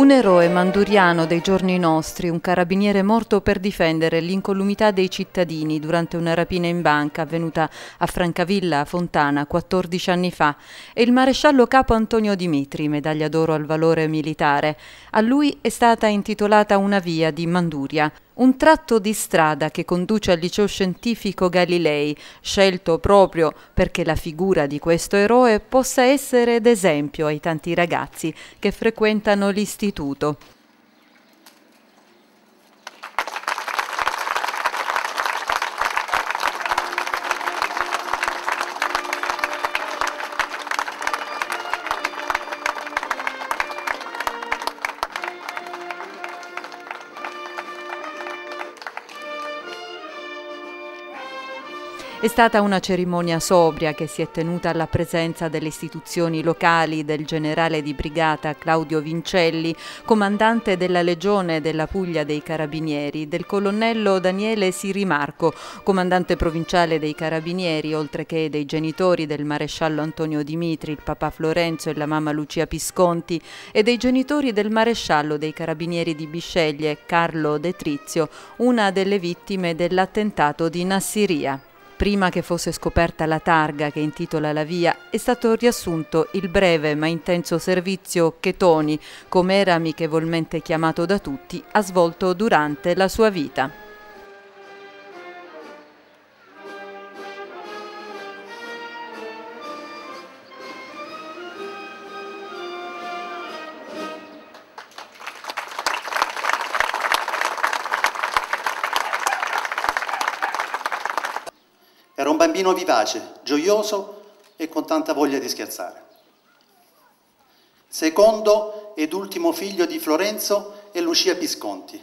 Un eroe manduriano dei giorni nostri, un carabiniere morto per difendere l'incolumità dei cittadini durante una rapina in banca avvenuta a Francavilla, a Fontana, 14 anni fa, e il maresciallo capo Antonio Dimitri, medaglia d'oro al valore militare. A lui è stata intitolata una via di Manduria un tratto di strada che conduce al liceo scientifico Galilei, scelto proprio perché la figura di questo eroe possa essere d'esempio ai tanti ragazzi che frequentano l'istituto. È stata una cerimonia sobria che si è tenuta alla presenza delle istituzioni locali del generale di brigata Claudio Vincelli, comandante della Legione della Puglia dei Carabinieri, del colonnello Daniele Sirimarco, comandante provinciale dei Carabinieri, oltre che dei genitori del maresciallo Antonio Dimitri, il papà Florenzo e la mamma Lucia Pisconti, e dei genitori del maresciallo dei Carabinieri di Bisceglie, Carlo De Trizio, una delle vittime dell'attentato di Nassiria prima che fosse scoperta la targa che intitola la via, è stato riassunto il breve ma intenso servizio che Toni, come era amichevolmente chiamato da tutti, ha svolto durante la sua vita. Era un bambino vivace, gioioso e con tanta voglia di scherzare. Secondo ed ultimo figlio di Florenzo e Lucia Pisconti.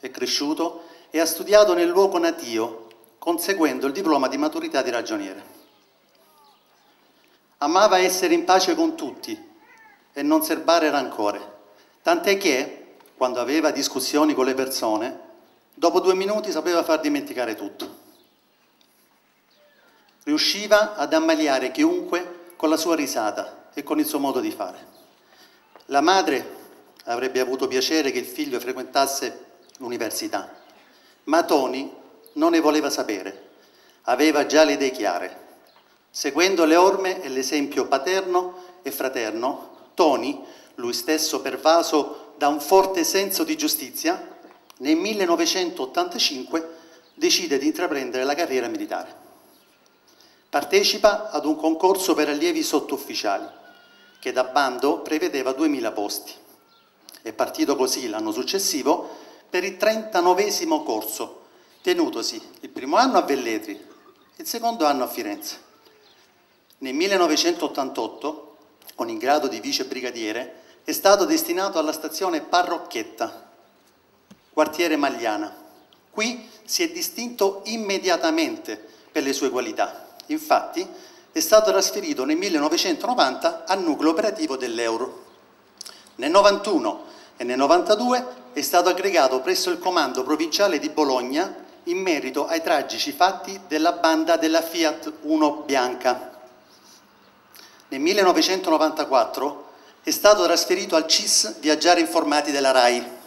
È cresciuto e ha studiato nel luogo natio, conseguendo il diploma di maturità di ragioniere. Amava essere in pace con tutti e non serbare rancore, tant'è che, quando aveva discussioni con le persone, dopo due minuti sapeva far dimenticare tutto riusciva ad ammaliare chiunque con la sua risata e con il suo modo di fare. La madre avrebbe avuto piacere che il figlio frequentasse l'università, ma Tony non ne voleva sapere, aveva già le idee chiare. Seguendo le orme e l'esempio paterno e fraterno, Tony, lui stesso pervaso da un forte senso di giustizia, nel 1985 decide di intraprendere la carriera militare. Partecipa ad un concorso per allievi sottufficiali che da bando prevedeva 2.000 posti. È partito così l'anno successivo per il 39 corso, tenutosi il primo anno a Velletri e il secondo anno a Firenze. Nel 1988, con il grado di vice brigadiere, è stato destinato alla stazione Parrocchetta, quartiere Magliana. Qui si è distinto immediatamente per le sue qualità Infatti è stato trasferito nel 1990 al nucleo operativo dell'Euro. Nel 91 e nel 92 è stato aggregato presso il comando provinciale di Bologna in merito ai tragici fatti della banda della Fiat 1 bianca. Nel 1994 è stato trasferito al CIS Viaggiare Informati della RAI.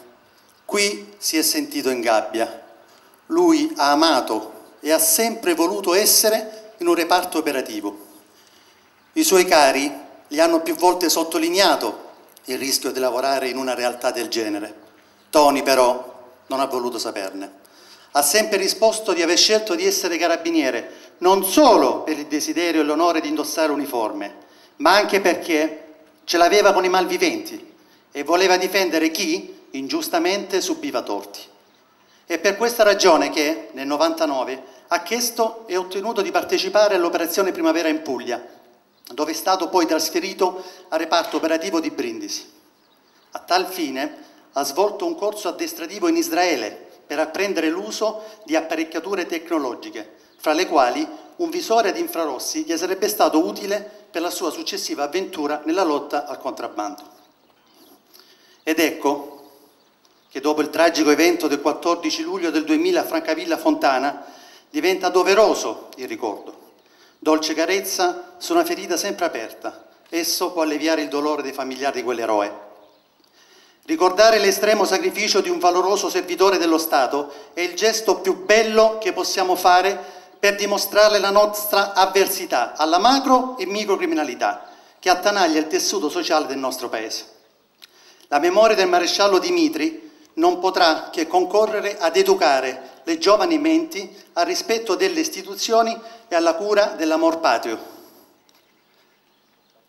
Qui si è sentito in gabbia. Lui ha amato e ha sempre voluto essere in un reparto operativo. I suoi cari gli hanno più volte sottolineato il rischio di lavorare in una realtà del genere. Tony però non ha voluto saperne. Ha sempre risposto di aver scelto di essere carabiniere non solo per il desiderio e l'onore di indossare uniforme, ma anche perché ce l'aveva con i malviventi e voleva difendere chi ingiustamente subiva torti. È per questa ragione che nel 99 ha chiesto e ottenuto di partecipare all'operazione Primavera in Puglia, dove è stato poi trasferito al reparto operativo di Brindisi. A tal fine ha svolto un corso addestrativo in Israele per apprendere l'uso di apparecchiature tecnologiche, fra le quali un visore ad infrarossi gli sarebbe stato utile per la sua successiva avventura nella lotta al contrabbando. Ed ecco che dopo il tragico evento del 14 luglio del 2000 a Francavilla Fontana diventa doveroso il ricordo. Dolce carezza su una ferita sempre aperta, esso può alleviare il dolore dei familiari di quell'eroe. Ricordare l'estremo sacrificio di un valoroso servitore dello Stato è il gesto più bello che possiamo fare per dimostrare la nostra avversità alla macro e microcriminalità che attanaglia il tessuto sociale del nostro Paese. La memoria del maresciallo Dimitri non potrà che concorrere ad educare le giovani menti al rispetto delle istituzioni e alla cura dell'amor patrio.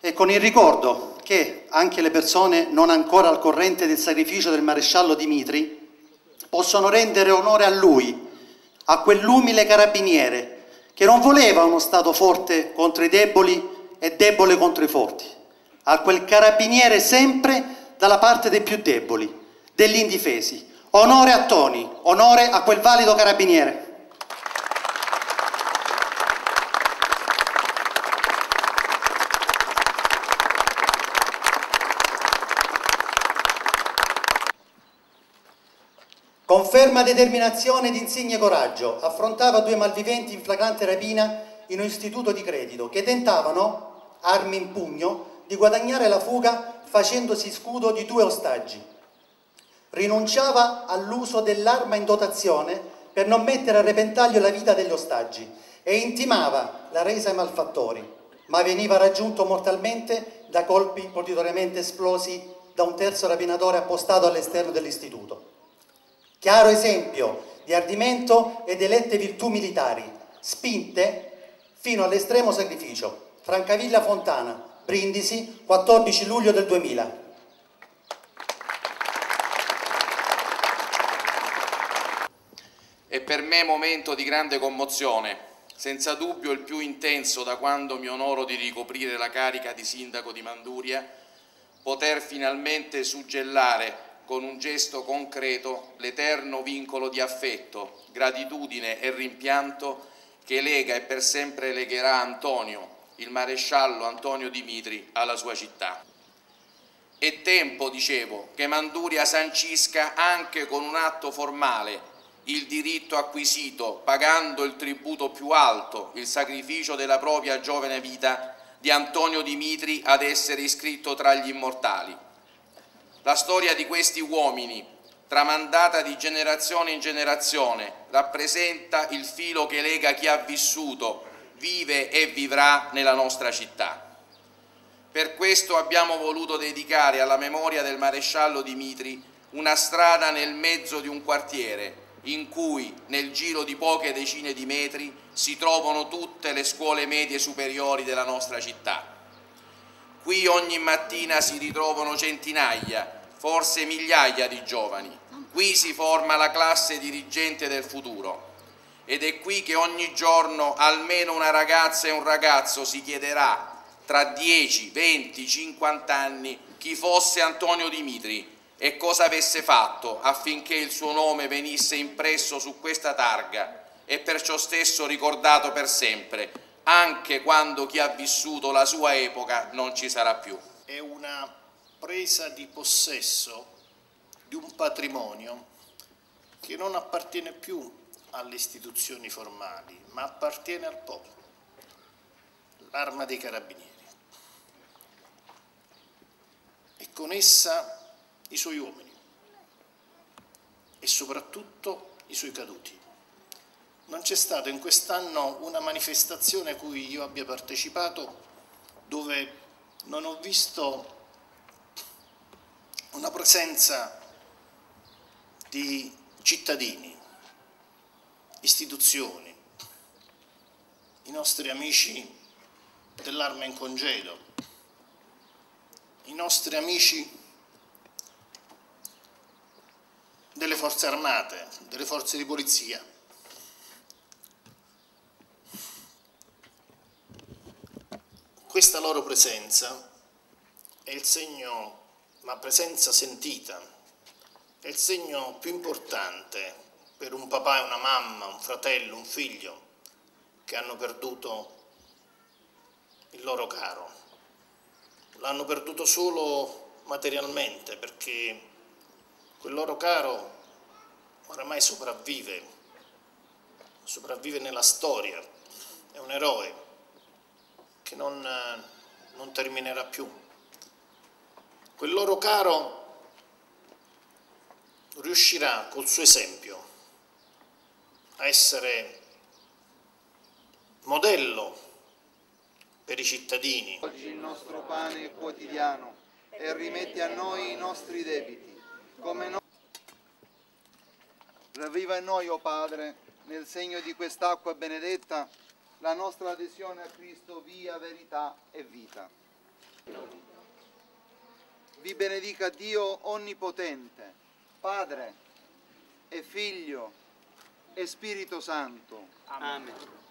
E con il ricordo che anche le persone non ancora al corrente del sacrificio del maresciallo Dimitri possono rendere onore a lui, a quell'umile carabiniere che non voleva uno Stato forte contro i deboli e debole contro i forti, a quel carabiniere sempre dalla parte dei più deboli, degli indifesi. Onore a Toni, onore a quel valido carabiniere. Con ferma determinazione ed insigne coraggio affrontava due malviventi in flagrante rapina in un istituto di credito che tentavano, armi in pugno, di guadagnare la fuga facendosi scudo di due ostaggi. Rinunciava all'uso dell'arma in dotazione per non mettere a repentaglio la vita degli ostaggi e intimava la resa ai malfattori, ma veniva raggiunto mortalmente da colpi proditoriamente esplosi da un terzo rapinatore appostato all'esterno dell'istituto. Chiaro esempio di ardimento ed elette virtù militari, spinte fino all'estremo sacrificio. Francavilla Fontana, Brindisi, 14 luglio del 2000. È per me momento di grande commozione, senza dubbio il più intenso da quando mi onoro di ricoprire la carica di sindaco di Manduria, poter finalmente suggellare con un gesto concreto l'eterno vincolo di affetto, gratitudine e rimpianto che lega e per sempre legherà Antonio, il maresciallo Antonio Dimitri alla sua città. È tempo, dicevo, che Manduria sancisca anche con un atto formale il diritto acquisito pagando il tributo più alto, il sacrificio della propria giovane vita di Antonio Dimitri ad essere iscritto tra gli immortali. La storia di questi uomini, tramandata di generazione in generazione, rappresenta il filo che lega chi ha vissuto vive e vivrà nella nostra città. Per questo abbiamo voluto dedicare alla memoria del maresciallo Dimitri una strada nel mezzo di un quartiere in cui nel giro di poche decine di metri si trovano tutte le scuole medie superiori della nostra città. Qui ogni mattina si ritrovano centinaia, forse migliaia di giovani. Qui si forma la classe dirigente del futuro ed è qui che ogni giorno almeno una ragazza e un ragazzo si chiederà tra 10, 20, 50 anni chi fosse Antonio Dimitri e cosa avesse fatto affinché il suo nome venisse impresso su questa targa e perciò stesso ricordato per sempre, anche quando chi ha vissuto la sua epoca non ci sarà più. È una presa di possesso di un patrimonio che non appartiene più alle istituzioni formali, ma appartiene al popolo, l'arma dei carabinieri. E con essa i suoi uomini e soprattutto i suoi caduti. Non c'è stata in quest'anno una manifestazione a cui io abbia partecipato dove non ho visto una presenza di cittadini istituzioni, i nostri amici dell'arma in congedo, i nostri amici delle forze armate, delle forze di polizia. Questa loro presenza è il segno, ma presenza sentita, è il segno più importante per un papà e una mamma, un fratello, un figlio che hanno perduto il loro caro. L'hanno perduto solo materialmente perché quel loro caro oramai sopravvive, sopravvive nella storia, è un eroe che non, non terminerà più. Quel loro caro riuscirà col suo esempio a essere modello per i cittadini. Oggi il nostro pane quotidiano e rimetti a noi i nostri debiti, come noi. Ravviva in noi, o oh Padre, nel segno di quest'acqua benedetta, la nostra adesione a Cristo, via, verità e vita. Vi benedica Dio Onnipotente, Padre e Figlio e Spirito Santo. Amen.